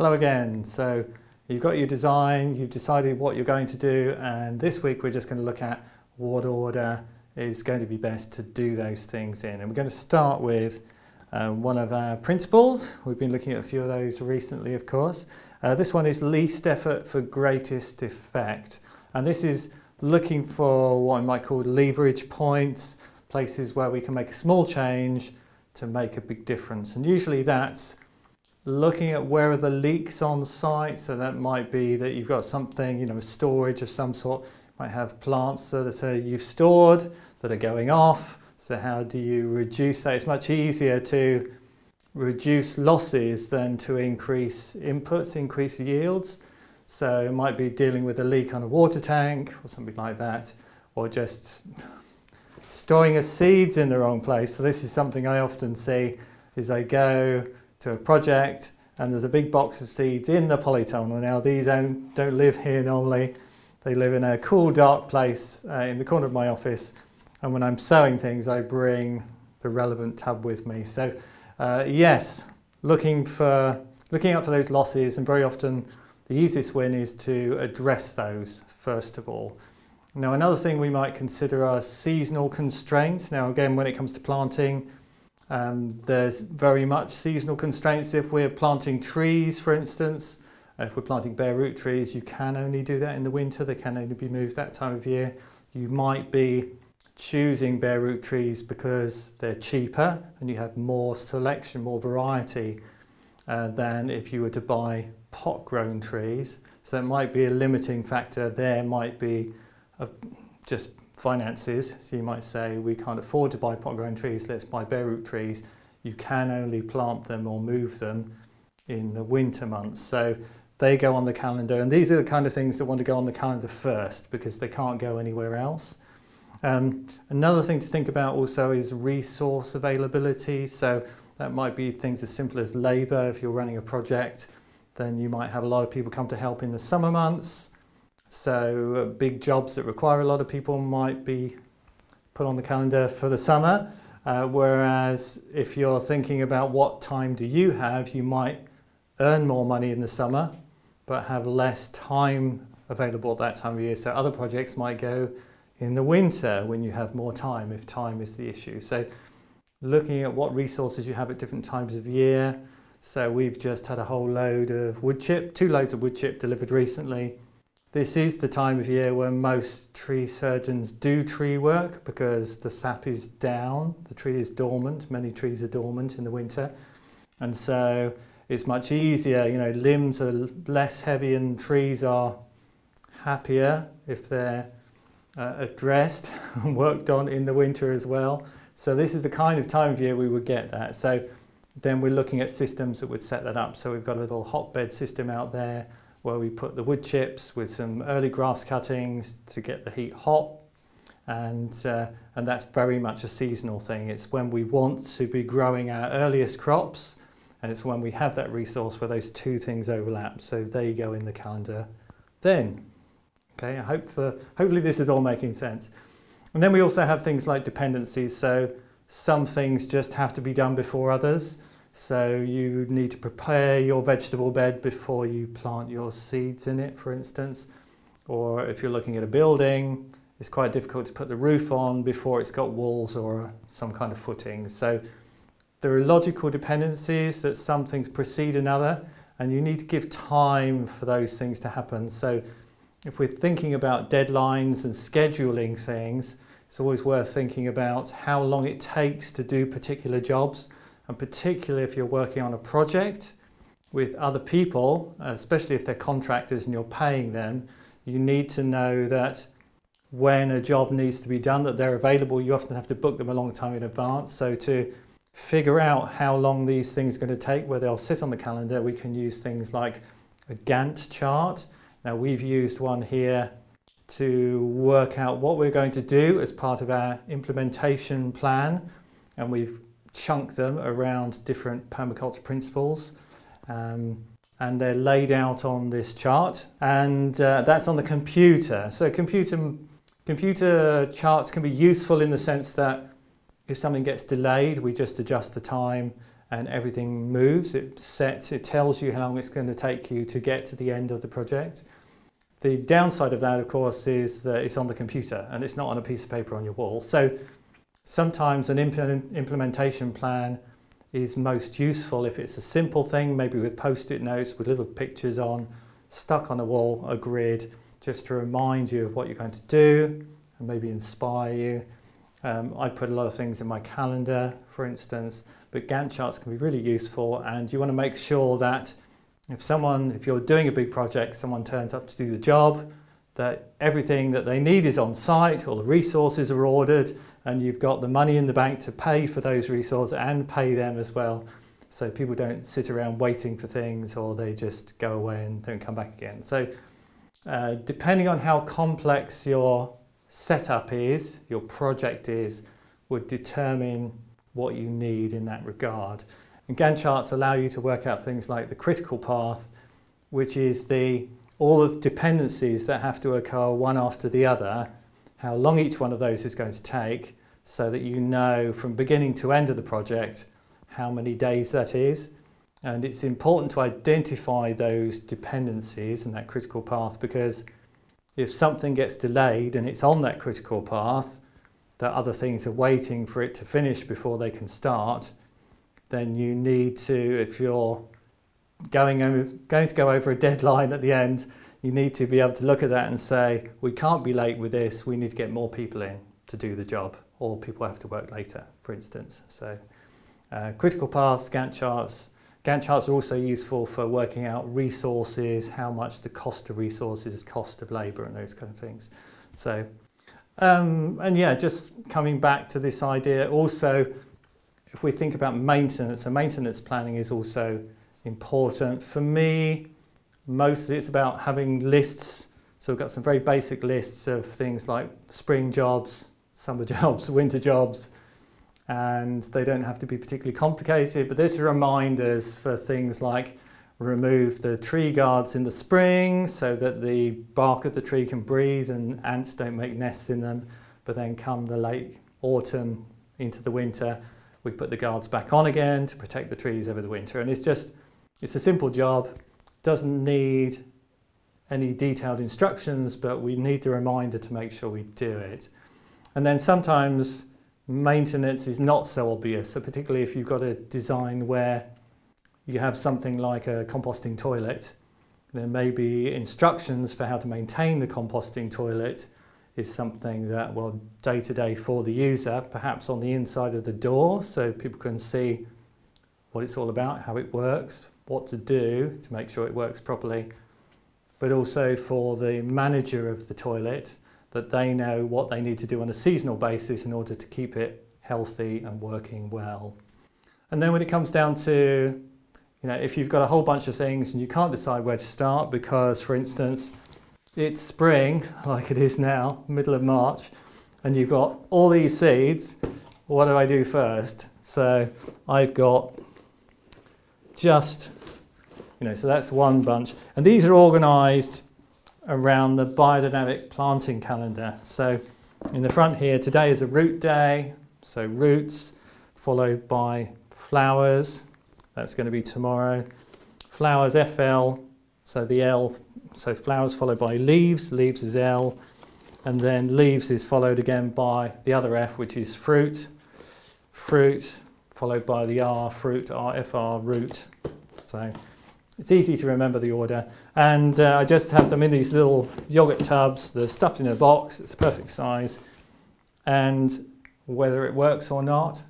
Hello again. So you've got your design, you've decided what you're going to do, and this week we're just going to look at what order is going to be best to do those things in. And we're going to start with uh, one of our principles. We've been looking at a few of those recently, of course. Uh, this one is least effort for greatest effect. And this is looking for what I might call leverage points, places where we can make a small change to make a big difference. And usually that's looking at where are the leaks on site. So that might be that you've got something, you know, storage of some sort. You might have plants that are, you've stored that are going off. So how do you reduce that? It's much easier to reduce losses than to increase inputs, increase yields. So it might be dealing with a leak on a water tank or something like that, or just storing a seeds in the wrong place. So this is something I often see is I go to a project and there's a big box of seeds in the polytunnel. Now these don't, don't live here normally. They live in a cool dark place uh, in the corner of my office and when I'm sowing things I bring the relevant tub with me. So uh, yes, looking for looking out for those losses and very often the easiest win is to address those first of all. Now another thing we might consider are seasonal constraints. Now again when it comes to planting um, there's very much seasonal constraints. If we're planting trees, for instance, if we're planting bare root trees, you can only do that in the winter. They can only be moved that time of year. You might be choosing bare root trees because they're cheaper and you have more selection, more variety uh, than if you were to buy pot grown trees. So it might be a limiting factor. There might be a, just finances. So you might say, we can't afford to buy pot grown trees, let's buy bare root trees. You can only plant them or move them in the winter months. So they go on the calendar. And these are the kind of things that want to go on the calendar first because they can't go anywhere else. Um, another thing to think about also is resource availability. So that might be things as simple as labour. If you're running a project, then you might have a lot of people come to help in the summer months. So uh, big jobs that require a lot of people might be put on the calendar for the summer. Uh, whereas if you're thinking about what time do you have, you might earn more money in the summer, but have less time available at that time of year. So other projects might go in the winter when you have more time, if time is the issue. So looking at what resources you have at different times of year. So we've just had a whole load of wood chip, two loads of wood chip delivered recently. This is the time of year when most tree surgeons do tree work because the sap is down, the tree is dormant, many trees are dormant in the winter. And so it's much easier, you know, limbs are less heavy and trees are happier if they're uh, addressed and worked on in the winter as well. So this is the kind of time of year we would get that. So then we're looking at systems that would set that up. So we've got a little hotbed system out there where we put the wood chips with some early grass cuttings to get the heat hot. And, uh, and that's very much a seasonal thing. It's when we want to be growing our earliest crops and it's when we have that resource where those two things overlap. So they go in the calendar then. Okay, I hope for, hopefully this is all making sense. And then we also have things like dependencies. So some things just have to be done before others. So you need to prepare your vegetable bed before you plant your seeds in it, for instance. Or if you're looking at a building, it's quite difficult to put the roof on before it's got walls or some kind of footing. So there are logical dependencies that some things precede another and you need to give time for those things to happen. So if we're thinking about deadlines and scheduling things, it's always worth thinking about how long it takes to do particular jobs and particularly if you're working on a project with other people, especially if they're contractors and you're paying them, you need to know that when a job needs to be done, that they're available. You often have to book them a long time in advance. So to figure out how long these things are going to take, where they'll sit on the calendar, we can use things like a Gantt chart. Now we've used one here to work out what we're going to do as part of our implementation plan. And we've chunk them around different permaculture principles. Um, and they're laid out on this chart and uh, that's on the computer. So computer, computer charts can be useful in the sense that if something gets delayed, we just adjust the time and everything moves. It sets, it tells you how long it's going to take you to get to the end of the project. The downside of that, of course, is that it's on the computer and it's not on a piece of paper on your wall. So sometimes an implementation plan is most useful if it's a simple thing, maybe with post-it notes with little pictures on, stuck on a wall, a grid, just to remind you of what you're going to do and maybe inspire you. Um, I put a lot of things in my calendar, for instance, but Gantt charts can be really useful and you want to make sure that if someone, if you're doing a big project, someone turns up to do the job, that everything that they need is on site, all the resources are ordered, and you've got the money in the bank to pay for those resources and pay them as well. So people don't sit around waiting for things or they just go away and don't come back again. So uh, depending on how complex your setup is, your project is, would determine what you need in that regard. And Gantt charts allow you to work out things like the critical path, which is the all the dependencies that have to occur one after the other, how long each one of those is going to take, so that you know from beginning to end of the project how many days that is. And it's important to identify those dependencies and that critical path because if something gets delayed and it's on that critical path, that other things are waiting for it to finish before they can start, then you need to, if you're going, over, going to go over a deadline at the end, you need to be able to look at that and say, we can't be late with this, we need to get more people in to do the job, or people have to work later, for instance. So uh, critical paths, Gantt charts. Gantt charts are also useful for working out resources, how much the cost of resources, cost of labour and those kind of things. So, um, and yeah, just coming back to this idea, also, if we think about maintenance, so maintenance planning is also important. For me, mostly it's about having lists. So we've got some very basic lists of things like spring jobs, summer jobs, winter jobs, and they don't have to be particularly complicated, but there's reminders for things like remove the tree guards in the spring so that the bark of the tree can breathe and ants don't make nests in them, but then come the late autumn into the winter, we put the guards back on again to protect the trees over the winter. And it's just, it's a simple job, doesn't need any detailed instructions, but we need the reminder to make sure we do it. And then sometimes maintenance is not so obvious, so particularly if you've got a design where you have something like a composting toilet, there may be instructions for how to maintain the composting toilet is something that, well, day to day for the user, perhaps on the inside of the door so people can see what it's all about, how it works, what to do to make sure it works properly, but also for the manager of the toilet that they know what they need to do on a seasonal basis in order to keep it healthy and working well. And then when it comes down to, you know, if you've got a whole bunch of things and you can't decide where to start because, for instance, it's spring, like it is now, middle of March, and you've got all these seeds, what do I do first? So I've got just, you know, so that's one bunch. And these are organised around the biodynamic planting calendar. So in the front here, today is a root day, so roots, followed by flowers, that's going to be tomorrow. Flowers FL, so the L, so flowers followed by leaves, leaves is L, and then leaves is followed again by the other F, which is fruit, fruit, followed by the R, fruit, RFR, root. So it's easy to remember the order. And uh, I just have them in these little yogurt tubs. They're stuffed in a box. It's a perfect size. And whether it works or not,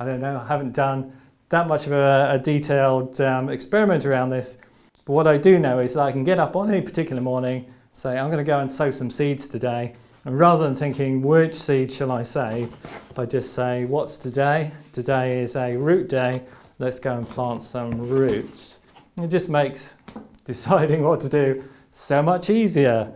I don't know. I haven't done that much of a, a detailed um, experiment around this. But what I do know is that I can get up on any particular morning, say, I'm going to go and sow some seeds today. And rather than thinking, which seed shall I save, I just say, what's today? Today is a root day. Let's go and plant some roots. It just makes deciding what to do so much easier.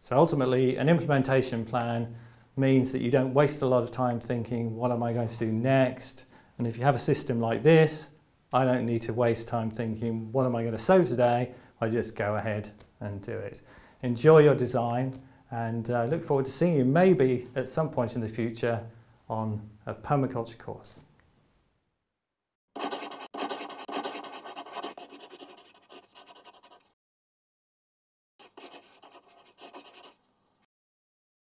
So ultimately, an implementation plan means that you don't waste a lot of time thinking, what am I going to do next? And if you have a system like this, I don't need to waste time thinking, what am I going to sow today? I just go ahead and do it. Enjoy your design and uh, look forward to seeing you maybe at some point in the future on a permaculture course.